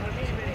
Gracias.